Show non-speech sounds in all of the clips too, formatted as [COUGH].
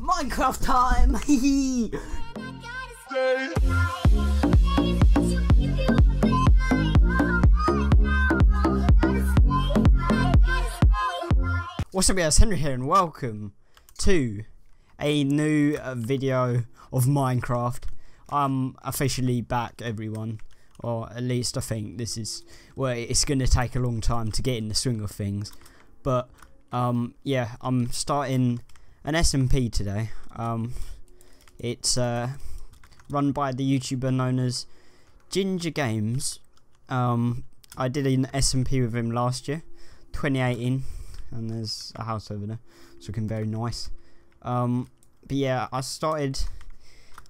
Minecraft time! [LAUGHS] What's up guys, Henry here and welcome to a new uh, video of Minecraft. I'm officially back everyone, or at least I think this is, well it's going to take a long time to get in the swing of things, but um, yeah, I'm starting an SMP today. Um, it's uh, run by the YouTuber known as Ginger Games. Um, I did an SMP with him last year, 2018 and there's a house over there. It's looking very nice. Um, but yeah, I started.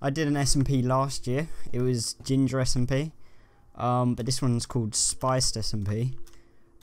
I did an SMP last year. It was Ginger SMP, um, but this one's called Spiced SMP.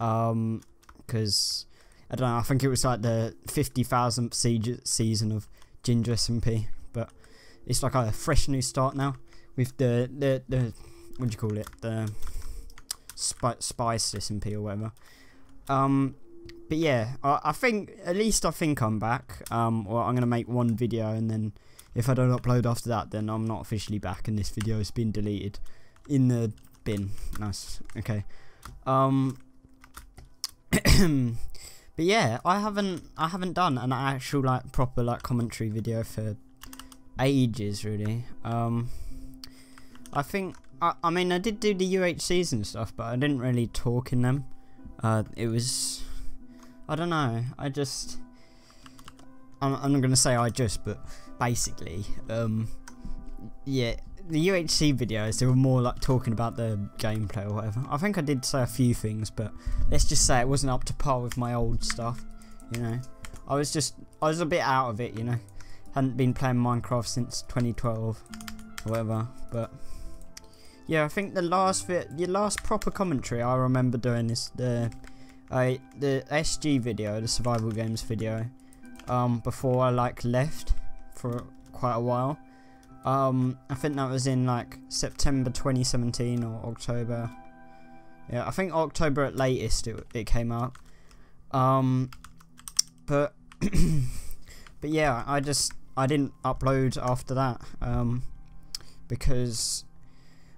Um, because I don't know. I think it was like the fifty thousandth season of Ginger SMP, but it's like a fresh new start now with the the the what do you call it the spi spiced SMP or whatever. Um, but yeah, I, I, think at least I think I'm back. Um, or I'm gonna make one video and then if I don't upload after that, then I'm not officially back and this video has been deleted in the bin. Nice. Okay. Um. [CLEARS THROAT] [COUGHS] but yeah, I haven't I haven't done an actual like proper like commentary video for ages really. Um. I think I I mean I did do the UHCs and stuff, but I didn't really talk in them. Uh, it was I don't know. I just. I'm, I'm to say I just, but basically, um, yeah, the UHC videos, they were more like talking about the gameplay or whatever. I think I did say a few things, but let's just say it wasn't up to par with my old stuff, you know. I was just, I was a bit out of it, you know. Hadn't been playing Minecraft since 2012 or whatever, but yeah, I think the last bit, the last proper commentary I remember doing is the I the SG video, the survival games video, um, before I like left for quite a while. Um, I think that was in like September 2017 or October. Yeah, I think October at latest it, it came out. Um, but [COUGHS] but yeah, I just I didn't upload after that. Um, because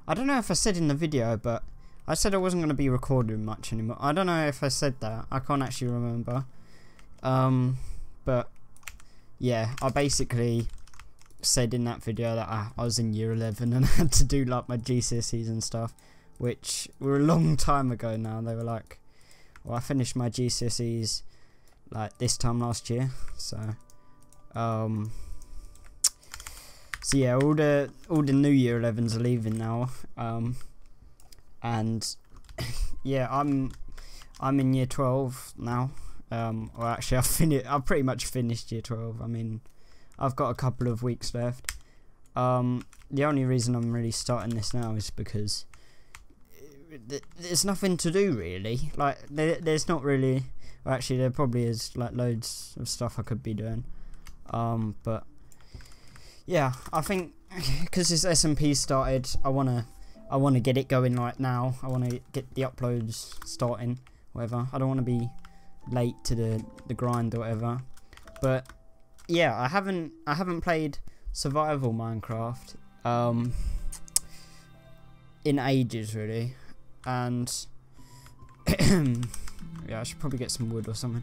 I don't know if I said in the video, but I said I wasn't going to be recording much anymore. I don't know if I said that. I can't actually remember. Um, but yeah, I basically said in that video that I, I was in year 11 [LAUGHS] and I had to do like my GCSEs and stuff, which were a long time ago now. They were like, well, I finished my GCSEs like this time last year, so um, so yeah, all the all the new year 11s are leaving now. Um, and [LAUGHS] yeah, I'm I'm in year 12 now. Um, well, actually, I've [LAUGHS] finished. I've pretty much finished year 12. I mean, I've got a couple of weeks left. Um, the only reason I'm really starting this now is because there's nothing to do really. Like, there, there's not really. Well, actually, there probably is like loads of stuff I could be doing. Um, but yeah, I think [LAUGHS] because this SMP started, I wanna I want to get it going right now. I want to get the uploads starting, whatever. I don't want to be late to the the grind or whatever. But yeah, I haven't I haven't played survival Minecraft um in ages really, and [CLEARS THROAT] yeah, I should probably get some wood or something.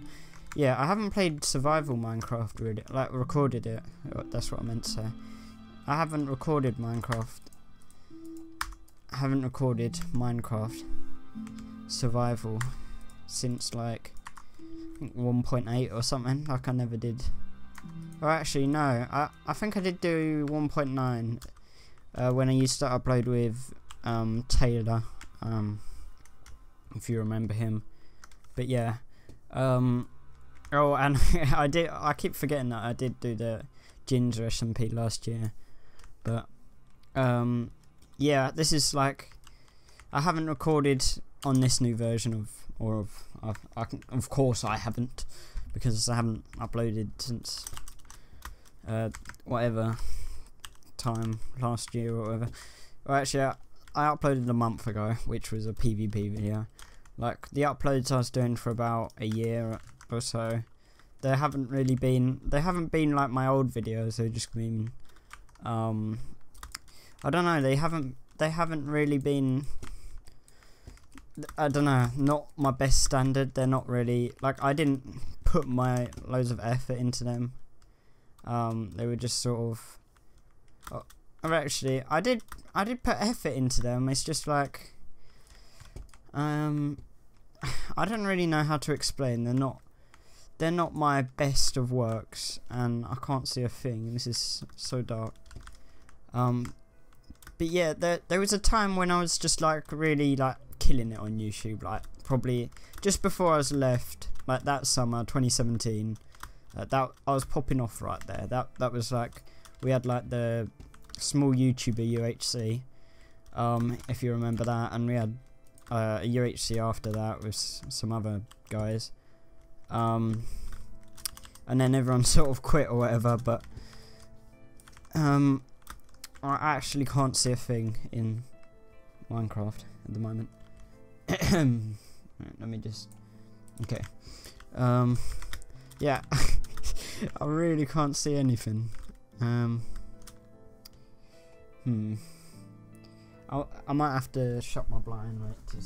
Yeah, I haven't played survival Minecraft really, like recorded it. That's what I meant to say. I haven't recorded Minecraft haven't recorded Minecraft survival since like 1.8 or something like I never did or actually no. I, I think I did do 1.9 uh, when I used to upload with um, Taylor um, if you remember him. But yeah um, oh and [LAUGHS] I did I keep forgetting that I did do the Ginger SMP last year. But um, yeah, this is like I haven't recorded on this new version of or of of, I can, of course I haven't because I haven't uploaded since uh, whatever time last year or whatever. Well, actually, I, I uploaded a month ago, which was a PvP video. Like the uploads I was doing for about a year or so, they haven't really been they haven't been like my old videos. They've just been um I don't know. They haven't they haven't really been. I don't know. Not my best standard. They're not really like I didn't put my loads of effort into them. Um, they were just sort of. Oh, actually, I did. I did put effort into them. It's just like. Um, [SIGHS] I don't really know how to explain. They're not. They're not my best of works, and I can't see a thing. This is so dark. Um, but yeah, there there was a time when I was just like really like killing it on YouTube. Like probably just before I was left, like that summer, 2017. Uh, that I was popping off right there. That that was like we had like the small YouTuber UHC, um, if you remember that, and we had uh, a UHC after that with some other guys, um, and then everyone [LAUGHS] sort of quit or whatever. But um, I actually can't see a thing in Minecraft at the moment. [COUGHS] Let me just. Okay. Um. Yeah. [LAUGHS] I really can't see anything. Um. Hmm. i I might have to shut my blind. Wait,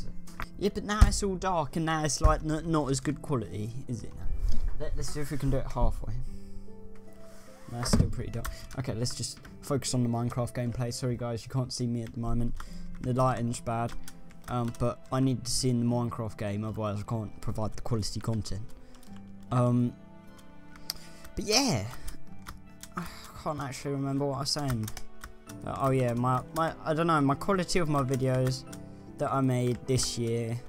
Yeah, but now it's all dark and now it's like not, as good quality, is it? Now? Let, let's see if we can do it halfway. That's still pretty dark. Okay, let's just focus on the Minecraft gameplay. Sorry guys, you can't see me at the moment. The lighting's bad. Um, but I need to see in the Minecraft game, otherwise I can't provide the quality content. Um, but yeah, [SIGHS] I can't actually remember what I was saying. Uh, oh yeah, my, my I don't know, my quality of my videos that I made this year,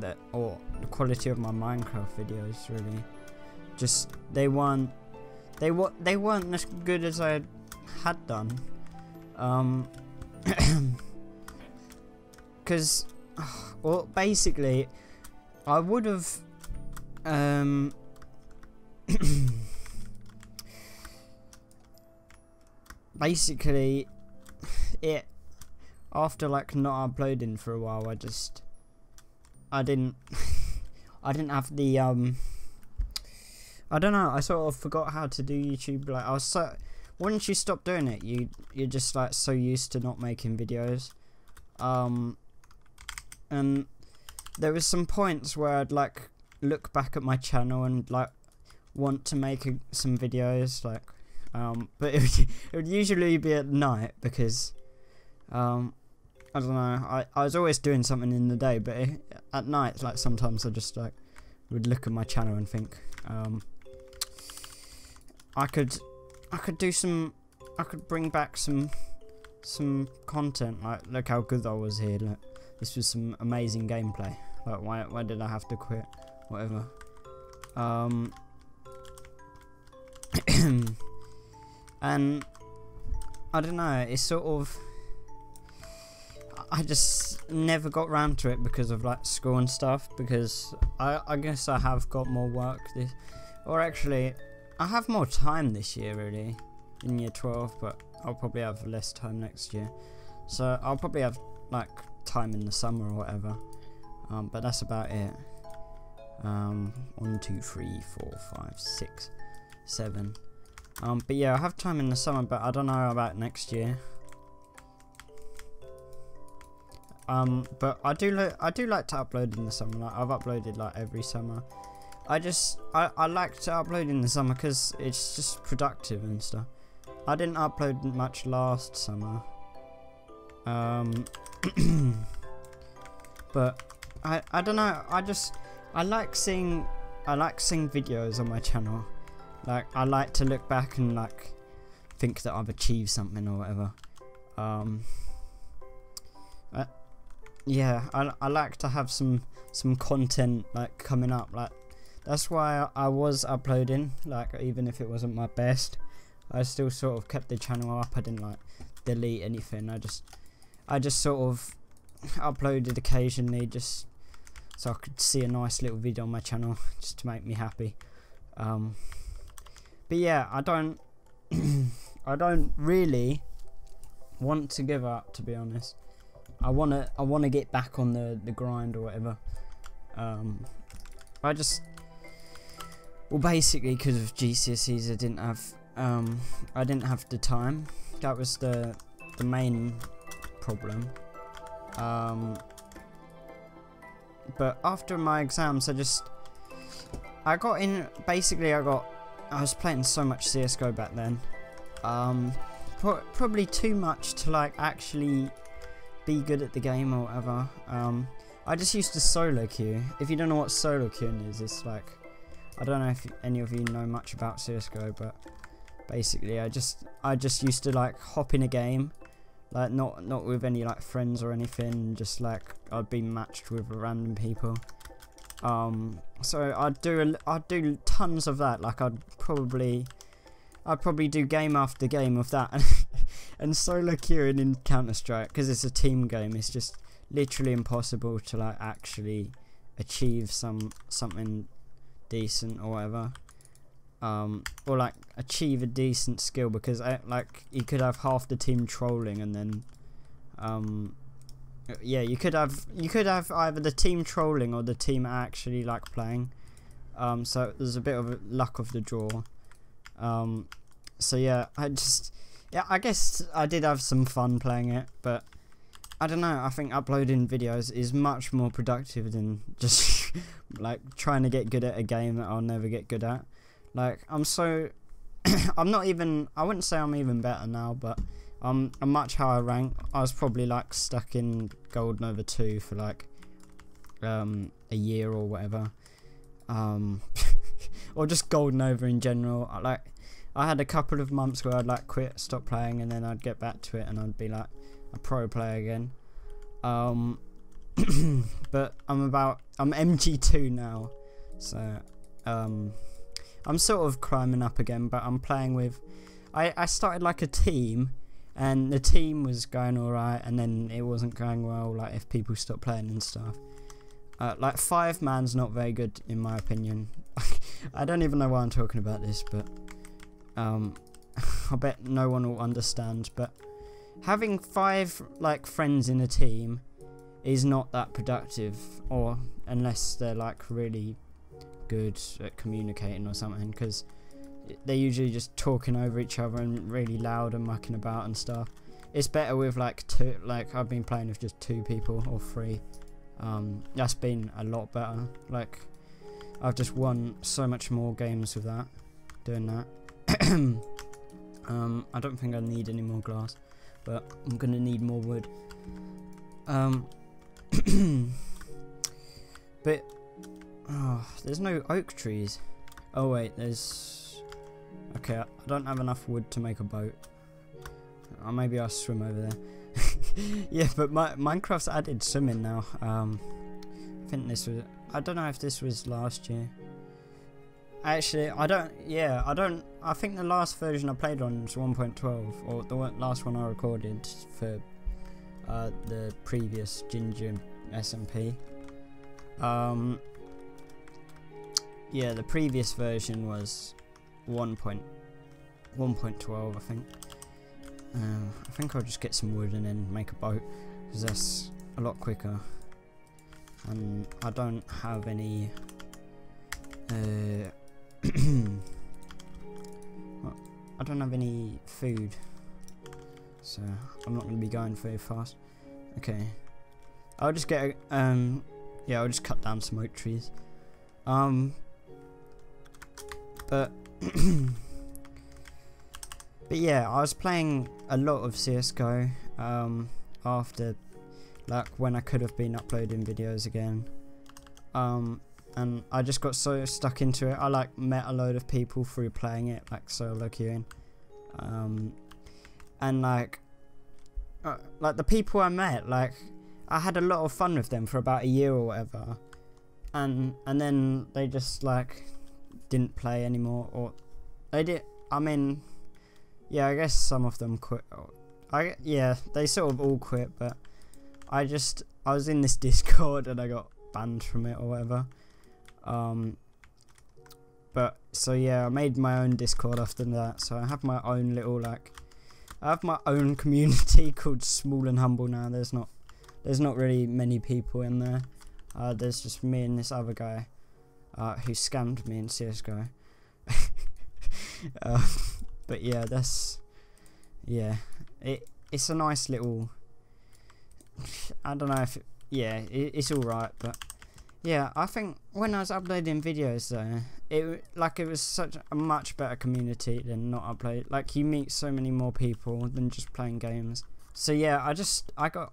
that or the quality of my Minecraft videos really, just they weren't they were they weren't as good as I had done. Um, [COUGHS] because [SIGHS] well, basically, I would have um. [COUGHS] basically it after like not uploading for a while I just I didn't [LAUGHS] I didn't have the um I don't know. I sort of forgot how to do YouTube. Like I was so once you stop doing it, you you're just like so used to not making videos. Um, and there was some points where I'd like look back at my channel and like want to make a, some videos like um [LAUGHS] but it would, it would usually be at night because um I don't know I, I was always doing something in the day but it, at night like sometimes I just like would look at my channel and think um I could I could do some I could bring back some some content like look how good I was here look this was some amazing gameplay. Like why why did I have to quit? Whatever. Um [CLEARS THROAT] and I don't know it's sort of I just never got round to it because of like school and stuff because I I guess I have got more work this or actually I have more time this year really in year 12 but I'll probably have less time next year. So I'll probably have like time in the summer or whatever. Um, but that's about it. Um, one two three four five six seven. Um, but yeah I have time in the summer but I don't know about next year. Um, but I do I do like to upload in the summer. Like I've uploaded like every summer. I just I, I like to upload in the summer because it's just productive and stuff. I didn't upload much last summer. Um, [CLEARS THROAT] but I I don't know. I just I like seeing I like seeing videos on my channel. Like I like to look back and like think that I've achieved something or whatever. Um, uh, yeah, I I like to have some some content like coming up like that's why I was uploading like even if it wasn't my best I still sort of kept the channel up I didn't like delete anything I just I just sort of uploaded occasionally just so I could see a nice little video on my channel just to make me happy. Um, but yeah I don't [CLEARS THROAT] I don't really want to give up to be honest. I want to I want to get back on the the grind or whatever. Um, I just well, basically, because of GCSEs, I didn't have um, I didn't have the time. That was the the main problem. Um, but after my exams, I just I got in. Basically, I got I was playing so much CS:GO back then. Um, pro probably too much to like actually be good at the game or whatever. Um, I just used to solo queue. If you don't know what solo queuing is, it's like I don't know if any of you know much about CS:GO, but basically I just I just used to like hop in a game, like not not with any like friends or anything, just like I'd be matched with random people. Um, so I'd do a, I'd do tons of that. Like I'd probably I'd probably do game after game of that, [LAUGHS] and solo queuing in Counter Strike because it's a team game. It's just literally impossible to like actually achieve some something decent or whatever. Um, or like achieve a decent skill because I, like you could have half the team trolling and then um, yeah you could have you could have either the team trolling or the team actually like playing. Um, so there's a bit of luck of the draw. Um, so yeah I just yeah I guess I did have some fun playing it but I don't know I think uploading videos is much more productive than just [LAUGHS] like trying to get good at a game that I'll never get good at like I'm so [COUGHS] I'm not even I wouldn't say I'm even better now, but I'm a much higher rank. I was probably like stuck in Gold Nova 2 for like um a year or whatever. Um [LAUGHS] or just Gold Nova in general. I, like I had a couple of months where I'd like quit, stop playing and then I'd get back to it and I'd be like a pro player again. Um [COUGHS] but I'm about I'm MG2 now. So um I'm sort of climbing up again, but I'm playing with. I I started like a team, and the team was going alright, and then it wasn't going well. Like if people stopped playing and stuff. Uh, like five man's not very good in my opinion. [LAUGHS] I don't even know why I'm talking about this, but um, [LAUGHS] I bet no one will understand. But having five like friends in a team is not that productive, or unless they're like really good at communicating or something because they're usually just talking over each other and really loud and mucking about and stuff. It's better with like two, like I've been playing with just two people or three. Um, that's been a lot better. Like I've just won so much more games with that, doing that. [COUGHS] um, I don't think I need any more glass, but I'm gonna need more wood. Um, [COUGHS] but Oh, there's no oak trees. Oh wait, there's... Okay, I don't have enough wood to make a boat. Or maybe I'll swim over there. [LAUGHS] yeah, but my, Minecraft's added swimming now. Um, I think this was... I don't know if this was last year. Actually, I don't... Yeah, I don't... I think the last version I played on was 1.12. Or the last one I recorded for uh, the previous Ginger SMP. Um, yeah, the previous version was 1.1.12, I think. Um, I think I'll just get some wood and then make a boat, because that's a lot quicker. And I don't have any... Uh, [COUGHS] I don't have any food, so I'm not going to be going very fast. Okay, I'll just get a, um, yeah, I'll just cut down some oak trees. Um, but [CLEARS THROAT] but yeah, I was playing a lot of CS:GO um, after like when I could have been uploading videos again. Um, and I just got so stuck into it. I like met a load of people through playing it, like solo queuing. Um, and like, uh, like the people I met, like I had a lot of fun with them for about a year or whatever. And and then they just like didn't play anymore, or they did. I mean, yeah, I guess some of them quit. I yeah, they sort of all quit, but I just I was in this [LAUGHS] Discord and I got banned from it or whatever. Um, but so yeah, I made my own Discord after that. So I have my own little like, I have my own [LAUGHS] community called Small and Humble now. There's not, there's not really many people in there. Uh, there's just me and this other guy uh, who scammed me in CSGO. uh, [LAUGHS] but yeah, that's yeah. It it's a nice little. I don't know if it, yeah, it, it's all right, but yeah, I think when I was uploading videos though, it like it was such a much better community than not upload. Like you meet so many more people than just playing games. So yeah, I just I got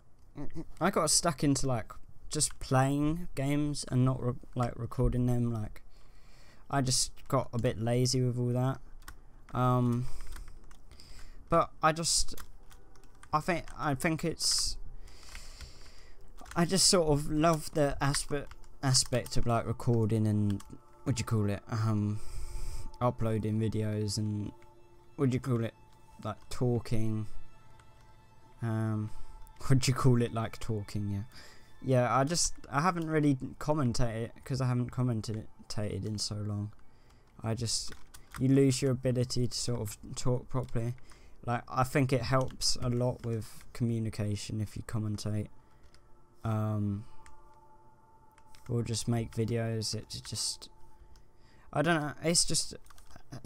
I got stuck into like just playing games and not re like recording them. Like I just got a bit lazy with all that. Um, but I just I think I think it's I just sort of love the aspect aspect of like recording and what do you call it um uploading videos and what do you call it like talking um [LAUGHS] what do you call it like talking yeah yeah I just I haven't really commentated because I haven't commented in so long. I just you lose your ability to sort of talk properly. Like I think it helps a lot with communication if you commentate. Um or just make videos it just I don't know it's just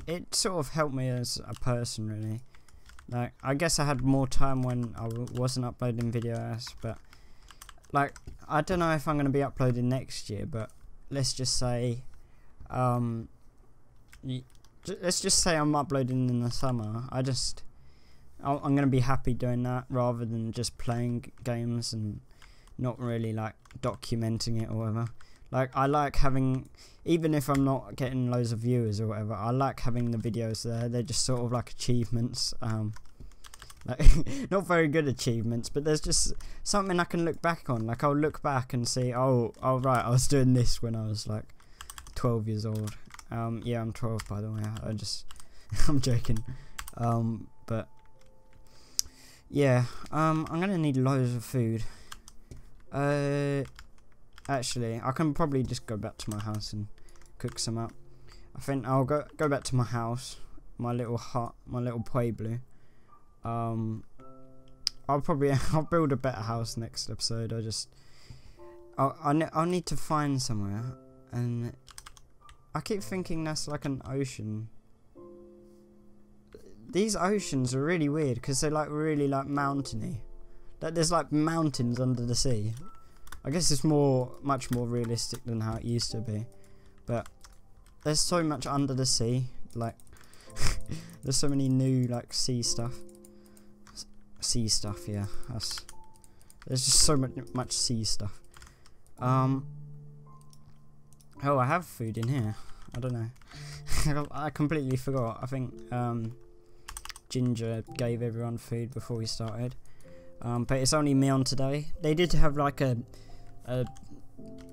it sort of helped me as a person really. Like I guess I had more time when I wasn't uploading videos but like I don't know if I'm going to be uploading next year but let's just say um let's just say I'm uploading in the summer I just I'm going to be happy doing that rather than just playing games and not really like documenting it or whatever. Like I like having, even if I'm not getting loads of viewers or whatever, I like having the videos there. They're just sort of like achievements. Um, like [LAUGHS] not very good achievements, but there's just something I can look back on. Like I'll look back and see, oh, oh right, I was doing this when I was like 12 years old. Um, yeah, I'm 12 by the way. I just, [LAUGHS] I'm joking. Um, but yeah, um, I'm gonna need loads of food. Uh, actually, I can probably just go back to my house and cook some up. I think I'll go go back to my house, my little hut, my little pueblo. Um, I'll probably [LAUGHS] I'll build a better house next episode. I just I'll I'll, I'll need to find somewhere, and I keep thinking that's like an ocean. These oceans are really weird because they're like really like mountainy. Like there's like mountains under the sea. I guess it's more, much more realistic than how it used to be. But there's so much under the sea. Like [LAUGHS] there's so many new like sea stuff. Sea stuff, yeah. That's, there's just so much much sea stuff. Um. Oh, I have food in here. I don't know. [LAUGHS] I completely forgot. I think um, Ginger gave everyone food before we started. Um, but it's only me on today. They did have like a, a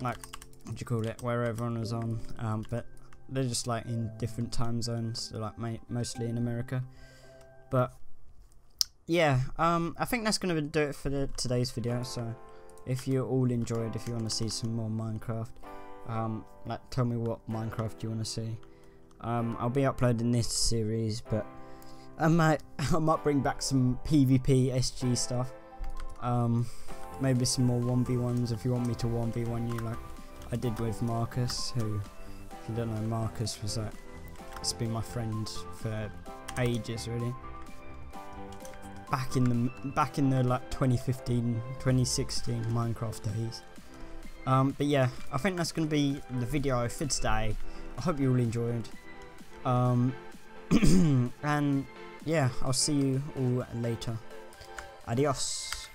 like what do you call it, where everyone was on. Um, but they're just like in different time zones. They're like mostly in America. But yeah, um, I think that's gonna do it for the, today's video. So if you all enjoyed, if you want to see some more Minecraft, um, like tell me what Minecraft you want to see. Um, I'll be uploading this series, but I might [LAUGHS] I might bring back some PvP SG stuff. Um, maybe some more 1v1s if you want me to 1v1 you like I did with Marcus, who, if you don't know, Marcus was like, it's been my friend for ages really. Back in the back in the like 2015, 2016 Minecraft days. Um, but yeah, I think that's going to be the video for today. I hope you all enjoyed. Um, [CLEARS THROAT] and yeah, I'll see you all later. Adios.